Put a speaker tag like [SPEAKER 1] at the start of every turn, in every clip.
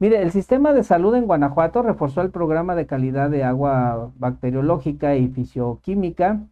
[SPEAKER 1] Mire, el sistema de salud en Guanajuato reforzó el programa de calidad de agua bacteriológica y fisioquímica.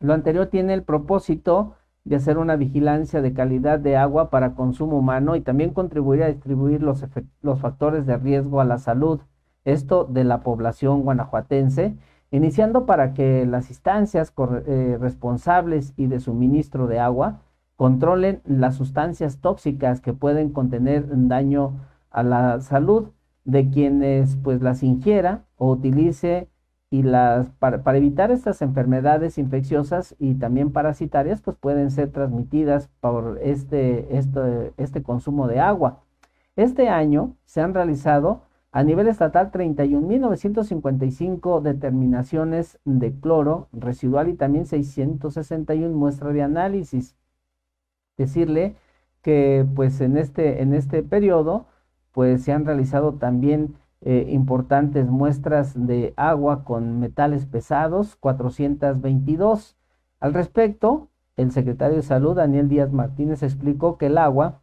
[SPEAKER 1] Lo anterior tiene el propósito de hacer una vigilancia de calidad de agua para consumo humano y también contribuir a distribuir los, los factores de riesgo a la salud, esto de la población guanajuatense, iniciando para que las instancias eh, responsables y de suministro de agua controlen las sustancias tóxicas que pueden contener daño a la salud de quienes pues las ingiera o utilice y las para, evitar estas enfermedades infecciosas y también parasitarias pues pueden ser transmitidas por este, este, consumo de agua. Este año se han realizado a nivel estatal 31.955 determinaciones de cloro residual y también 661 muestras de análisis. Decirle que pues en este, en este periodo pues se han realizado también eh, importantes muestras de agua con metales pesados, 422. Al respecto, el secretario de Salud, Daniel Díaz Martínez, explicó que el agua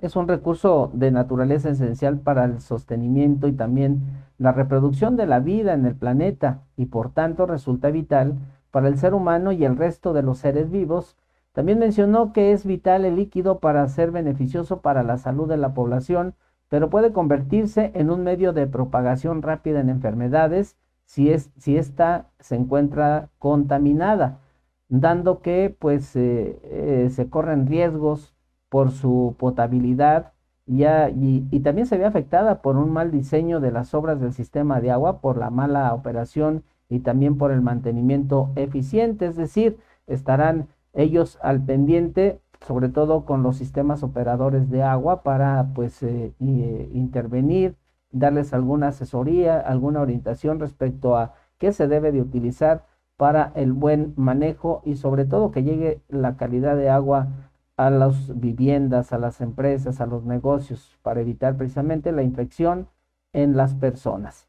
[SPEAKER 1] es un recurso de naturaleza esencial para el sostenimiento y también la reproducción de la vida en el planeta y por tanto resulta vital para el ser humano y el resto de los seres vivos. También mencionó que es vital el líquido para ser beneficioso para la salud de la población pero puede convertirse en un medio de propagación rápida en enfermedades si, es, si ésta se encuentra contaminada, dando que pues eh, eh, se corren riesgos por su potabilidad y, y, también se ve afectada por un mal diseño de las obras del sistema de agua, por la mala operación y también por el mantenimiento eficiente, es decir, estarán ellos al pendiente sobre todo con los sistemas operadores de agua para pues eh, eh, intervenir, darles alguna asesoría, alguna orientación respecto a qué se debe de utilizar para el buen manejo y sobre todo que llegue la calidad de agua a las viviendas, a las empresas, a los negocios, para evitar precisamente la infección en las personas.